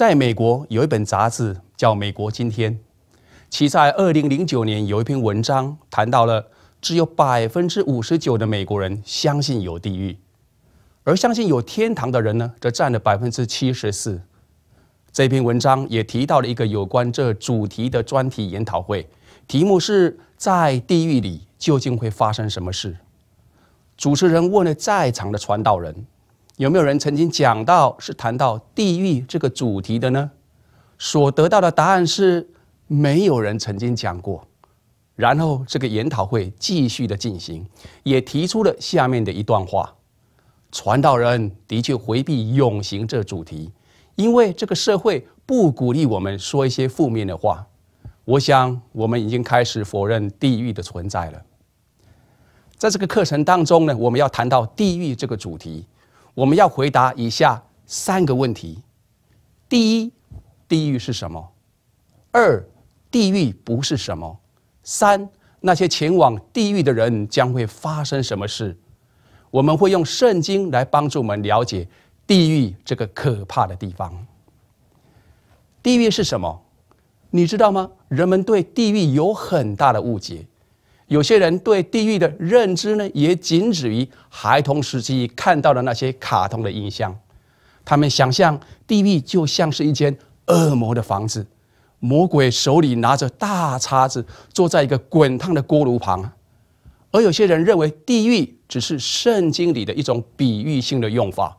在美国有一本杂志叫《美国今天》，其在二零零九年有一篇文章谈到了，只有百分之五十九的美国人相信有地狱，而相信有天堂的人呢，则占了百分之七十四。这篇文章也提到了一个有关这主题的专题研讨会，题目是在地狱里究竟会发生什么事？主持人问了在场的传道人。有没有人曾经讲到是谈到地狱这个主题的呢？所得到的答案是没有人曾经讲过。然后这个研讨会继续的进行，也提出了下面的一段话：传道人的确回避永行这主题，因为这个社会不鼓励我们说一些负面的话。我想我们已经开始否认地狱的存在了。在这个课程当中呢，我们要谈到地狱这个主题。我们要回答以下三个问题：第一，地狱是什么？二，地狱不是什么？三，那些前往地狱的人将会发生什么事？我们会用圣经来帮助我们了解地狱这个可怕的地方。地狱是什么？你知道吗？人们对地狱有很大的误解。有些人对地狱的认知呢，也仅止于孩童时期看到的那些卡通的印象。他们想象地狱就像是一间恶魔的房子，魔鬼手里拿着大叉子，坐在一个滚烫的锅炉旁。而有些人认为地狱只是圣经里的一种比喻性的用法。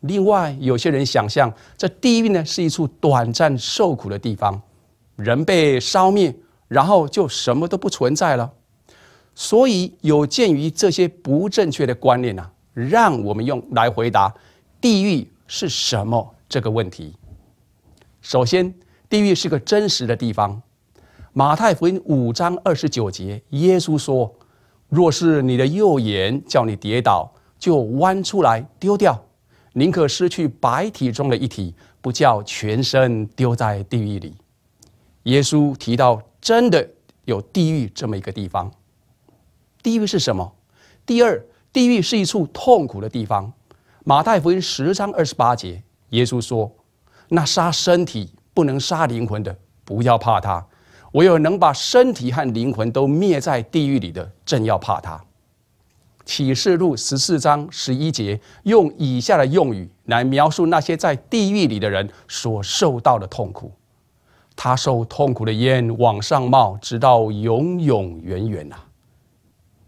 另外，有些人想象这地狱呢是一处短暂受苦的地方，人被烧灭，然后就什么都不存在了。所以，有鉴于这些不正确的观念呢，让我们用来回答地狱是什么这个问题。首先，地狱是个真实的地方。马太福音五章二十九节，耶稣说：“若是你的右眼叫你跌倒，就弯出来丢掉；宁可失去白体中的一体，不叫全身丢在地狱里。”耶稣提到，真的有地狱这么一个地方。地狱是什么？第二，地狱是一处痛苦的地方。马太福音十章二十八节，耶稣说：“那杀身体不能杀灵魂的，不要怕他；唯有能把身体和灵魂都灭在地狱里的，正要怕他。”启示录十四章十一节，用以下的用语来描述那些在地狱里的人所受到的痛苦：他受痛苦的烟往上冒，直到永永远远呐。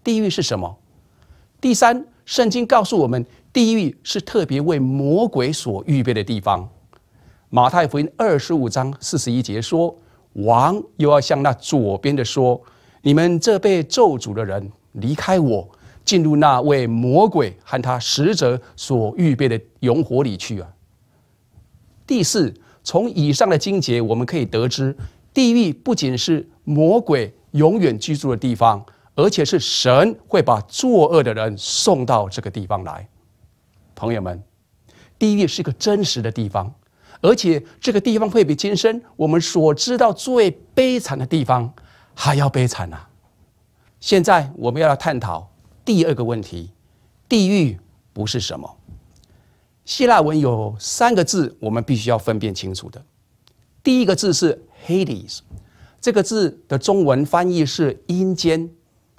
地狱是什么？第三，圣经告诉我们，地狱是特别为魔鬼所预备的地方。马太福音二十五章四十一节说：“王又要向那左边的说：你们这被咒诅的人，离开我，进入那为魔鬼和他使者所预备的永火里去啊！”第四，从以上的经节，我们可以得知，地狱不仅是魔鬼永远居住的地方。而且是神会把作恶的人送到这个地方来，朋友们，地狱是个真实的地方，而且这个地方会比今生我们所知道最悲惨的地方还要悲惨呐。现在我们要来探讨第二个问题：地狱不是什么？希腊文有三个字，我们必须要分辨清楚的。第一个字是 Hades，这个字的中文翻译是阴间。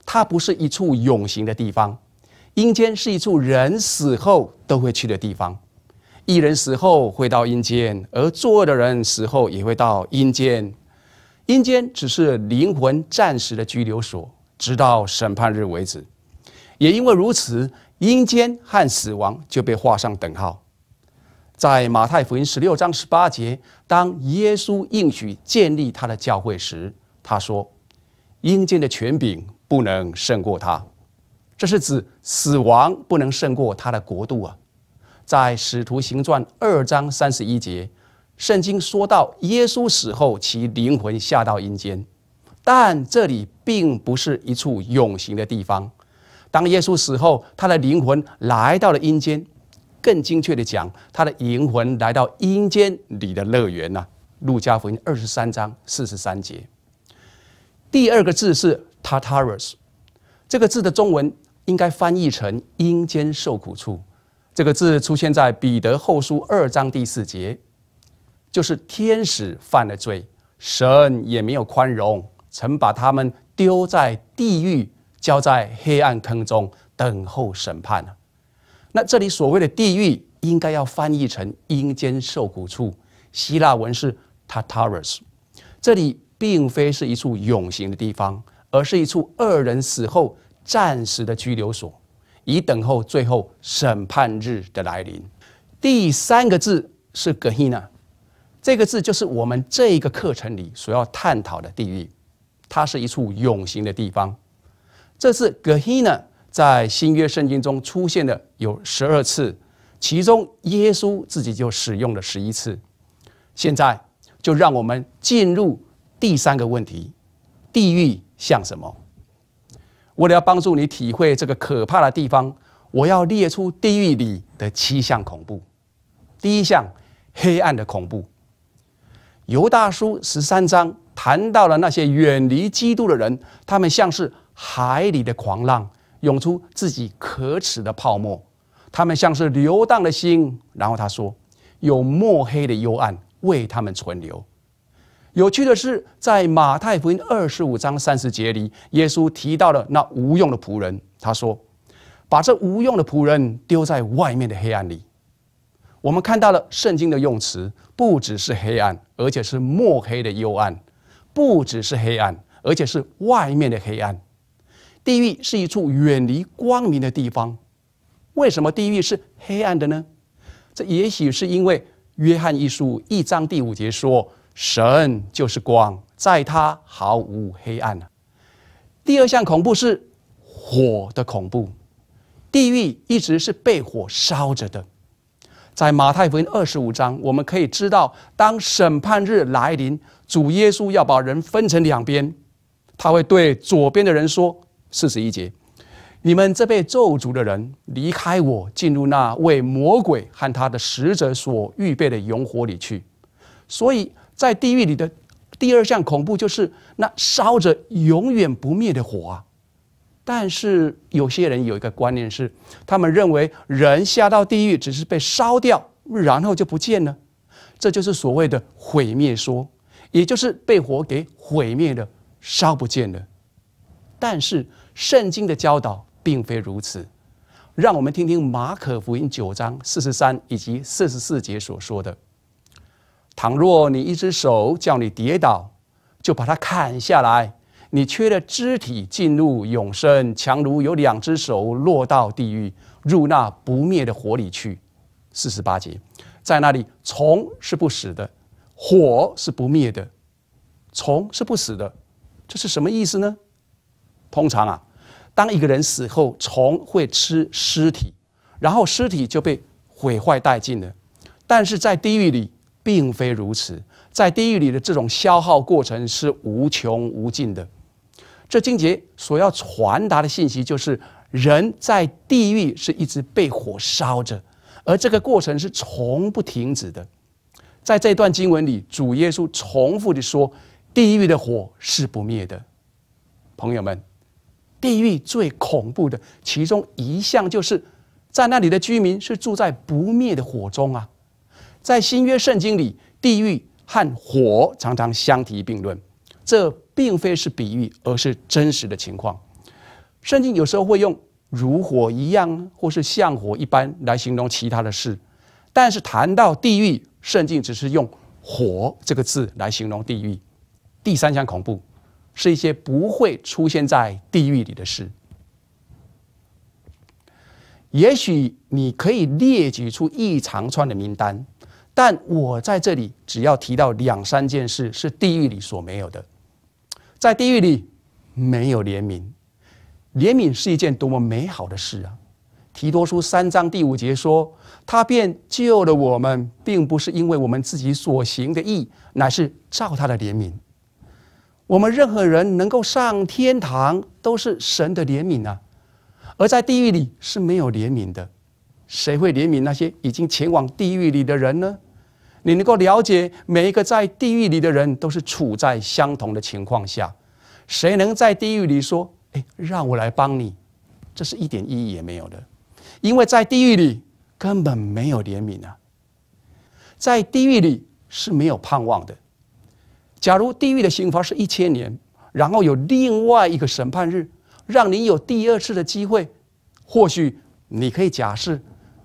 它不是一处永行的地方，阴间是一处人死后都会去的地方。一人死后会到阴间，而作恶的人死后也会到阴间。阴间只是灵魂暂时的拘留所，直到审判日为止。也因为如此，阴间和死亡就被画上等号。在马太福音十六章十八节，当耶稣应许建立他的教会时，他说：“阴间的权柄。”不能胜过他，这是指死亡不能胜过他的国度啊！在使徒行传二章三十一节，圣经说到耶稣死后，其灵魂下到阴间，但这里并不是一处永行的地方。当耶稣死后，他的灵魂来到了阴间，更精确的讲，他的灵魂来到阴间里的乐园呐。路加福音二十三章四十三节，第二个字是。Tartarus 这个字的中文应该翻译成“阴间受苦处”。这个字出现在彼得后书二章第四节。就是天使犯了罪，神也没有宽容，曾把他们丢在地狱，交在黑暗坑中等候审判那这里所谓的地狱，应该要翻译成阴间受苦处，希腊文是 Tartarus。这里并非是一处永刑的地方，而是一处二人死后暂时的拘留所，以等候最后审判日的来临。第三个字是 Gehenna，这个字就是我们这一个课程里所要探讨的地狱，它是一处永刑的地方。这是 Gehenna。在新约圣经中出现的有十二次，其中耶稣自己就使用了十一次。现在就让我们进入第三个问题：地狱像什么？为了要帮助你体会这个可怕的地方，我要列出地狱里的七项恐怖。第一项，黑暗的恐怖。犹大书十三章谈到了那些远离基督的人，他们像是海里的狂浪。涌出自己可耻的泡沫，他们像是流荡的心。然后他说：“有墨黑的幽暗为他们存留。”有趣的是，在马太福音二十五章三十节里，耶稣提到了那无用的仆人。他说：“把这无用的仆人丢在外面的黑暗里。”我们看到了圣经的用词，不只是黑暗，而且是墨黑的幽暗；不只是黑暗，而且是外面的黑暗。地狱是一处远离光明的地方。为什么地狱是黑暗的呢？这也许是因为约翰一书一章第五节说：“神就是光，在他毫无黑暗。”第二项恐怖是火的恐怖。地狱一直是被火烧着的。在马太福音二十五章，我们可以知道，当审判日来临，主耶稣要把人分成两边，他会对左边的人说。四十一节，你们这被咒诅的人，离开我，进入那为魔鬼和他的使者所预备的永火里去。所以在地狱里的第二项恐怖，就是那烧着永远不灭的火啊！但是有些人有一个观念是，他们认为人下到地狱只是被烧掉，然后就不见了，这就是所谓的毁灭说，也就是被火给毁灭了，烧不见了。但是。圣经的教导并非如此，让我们听听马可福音九章四十三以及四十四节所说的：“倘若你一只手叫你跌倒，就把它砍下来；你缺了肢体进入永生，强如有两只手落到地狱，入那不灭的火里去。”四十八节，在那里虫是不死的，火是不灭的，虫是不死的，这是什么意思呢？通常啊，当一个人死后，虫会吃尸体，然后尸体就被毁坏殆尽了。但是在地狱里并非如此，在地狱里的这种消耗过程是无穷无尽的。这经节所要传达的信息就是，人在地狱是一直被火烧着，而这个过程是从不停止的。在这段经文里，主耶稣重复的说：“地狱的火是不灭的。”朋友们。地狱最恐怖的其中一项，就是在那里的居民是住在不灭的火中啊！在新约圣经里，地狱和火常常相提并论，这并非是比喻，而是真实的情况。圣经有时候会用如火一样，或是像火一般来形容其他的事，但是谈到地狱，圣经只是用火这个字来形容地狱。第三项恐怖。是一些不会出现在地狱里的事。也许你可以列举出一长串的名单，但我在这里只要提到两三件事是地狱里所没有的。在地狱里没有怜悯，怜悯是一件多么美好的事啊！提多书三章第五节说：“他便救了我们，并不是因为我们自己所行的义，乃是照他的怜悯。”我们任何人能够上天堂，都是神的怜悯啊；而在地狱里是没有怜悯的。谁会怜悯那些已经前往地狱里的人呢？你能够了解每一个在地狱里的人都是处在相同的情况下。谁能在地狱里说：“哎，让我来帮你？”这是一点意义也没有的，因为在地狱里根本没有怜悯啊。在地狱里，是没有盼望的。假如地狱的刑罚是一千年，然后有另外一个审判日，让你有第二次的机会，或许你可以假设，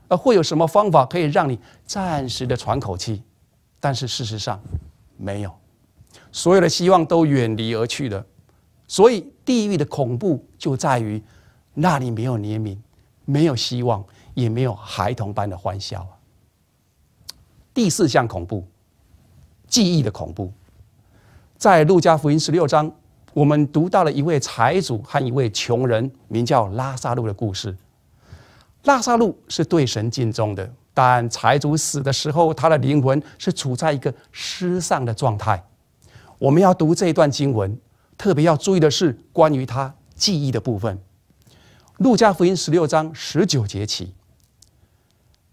呃，会有什么方法可以让你暂时的喘口气？但是事实上，没有，所有的希望都远离而去了。所以地狱的恐怖就在于那里没有怜悯，没有希望，也没有孩童般的欢笑。第四项恐怖，记忆的恐怖，在路加福音十六章，我们读到了一位财主和一位穷人，名叫拉萨路的故事。拉萨路是对神敬重的，但财主死的时候，他的灵魂是处在一个失丧的状态。我们要读这一段经文，特别要注意的是关于他记忆的部分。路加福音十六章十九节起。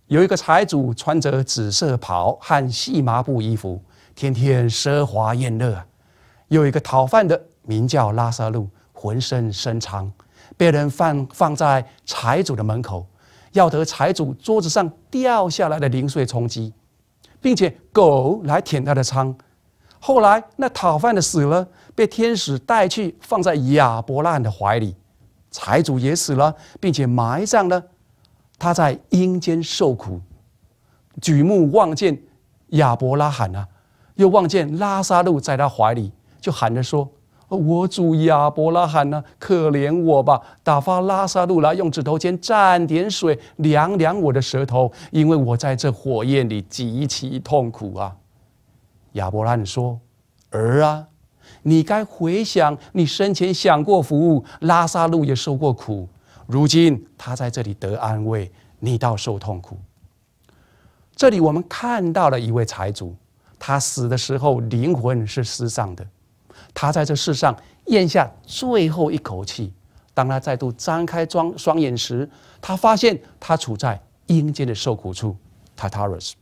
有一个财主穿着紫色袍和细麻布衣服，天天奢华宴乐。有一个讨饭的，名叫拉萨路，浑身深长，被人放放在财主的门口，要得财主桌子上掉下来的零碎充饥，并且狗来舔他的疮。后来那讨饭的死了，被天使带去放在亚伯拉罕的怀里，财主也死了，并且埋葬了。他在阴间受苦，举目望见亚伯拉罕啊，又望见拉萨路在他怀里，就喊着说：“我主亚伯拉罕呢，可怜我吧！打发拉萨路来，用指头尖蘸点水，凉凉我的舌头，因为我在这火焰里极其痛苦啊。”亚伯拉罕说：“儿啊，你该回想你生前享过福，拉萨路也受过苦。”如今他在这里得安慰，你倒受痛苦。这里我们看到了一位财主，他死的时候灵魂是失丧的，他在这世上咽下最后一口气。当他再度张开双双眼时，他发现他处在阴间的受苦处 （Tartarus）。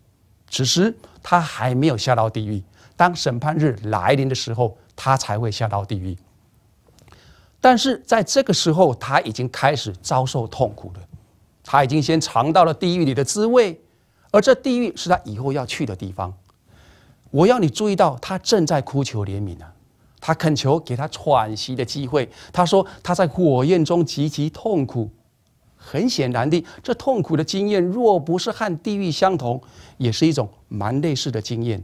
此时他还没有下到地狱，当审判日来临的时候，他才会下到地狱。但是在这个时候，他已经开始遭受痛苦了。他已经先尝到了地狱里的滋味，而这地狱是他以后要去的地方。我要你注意到，他正在哭求怜悯啊！他恳求给他喘息的机会。他说他在火焰中极其痛苦。很显然的，这痛苦的经验若不是和地狱相同，也是一种蛮类似的经验。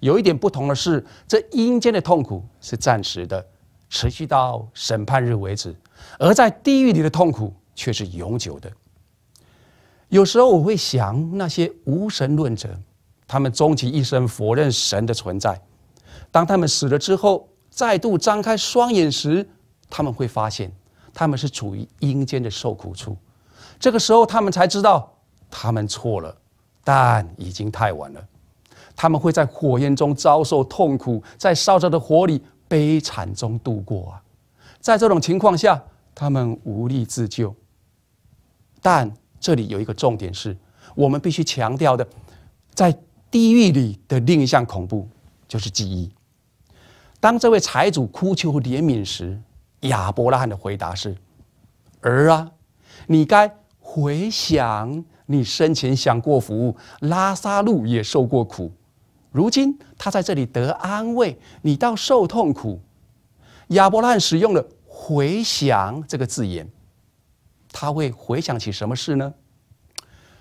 有一点不同的是，这阴间的痛苦是暂时的。持续到审判日为止，而在地狱里的痛苦却是永久的。有时候我会想，那些无神论者，他们终其一生否认神的存在。当他们死了之后，再度张开双眼时，他们会发现他们是处于阴间的受苦处。这个时候，他们才知道他们错了，但已经太晚了。他们会在火焰中遭受痛苦，在烧着的火里。悲惨中度过啊，在这种情况下，他们无力自救。但这里有一个重点是，我们必须强调的，在地狱里的另一项恐怖就是记忆。当这位财主哭求怜悯时，亚伯拉罕的回答是：“儿啊，你该回想你生前享过福，拉萨路也受过苦。”如今他在这里得安慰，你倒受痛苦。亚伯拉罕使用了“回想”这个字眼，他会回想起什么事呢？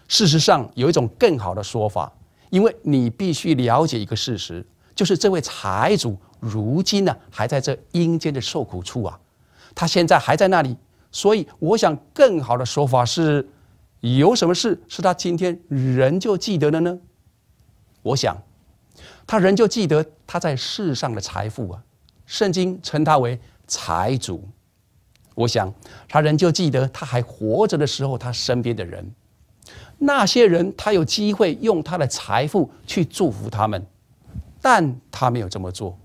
事实上，有一种更好的说法，因为你必须了解一个事实，就是这位财主如今呢还在这阴间的受苦处啊，他现在还在那里。所以，我想更好的说法是，有什么事是他今天仍旧记得的呢？我想。他仍旧记得他在世上的财富啊，圣经称他为财主。我想他仍旧记得他还活着的时候，他身边的人，那些人，他有机会用他的财富去祝福他们，但他没有这么做。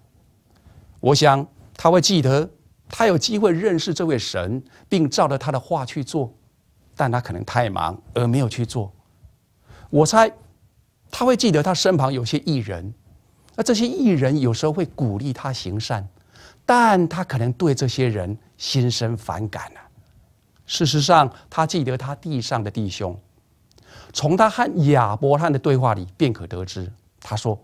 我想他会记得他有机会认识这位神，并照着他的话去做，但他可能太忙而没有去做。我猜他会记得他身旁有些艺人。那这些艺人有时候会鼓励他行善，但他可能对这些人心生反感啊。事实上，他记得他地上的弟兄，从他和亚伯汉的对话里便可得知，他说：“